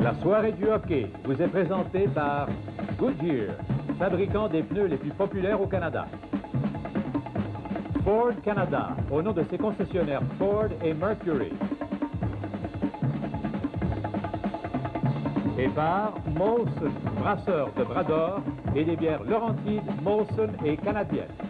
La soirée du hockey vous est présentée par Goodyear, fabricant des pneus les plus populaires au Canada. Ford Canada, au nom de ses concessionnaires Ford et Mercury. Et par Molson, brasseur de Brador et des bières Laurentides, Molson et canadiennes.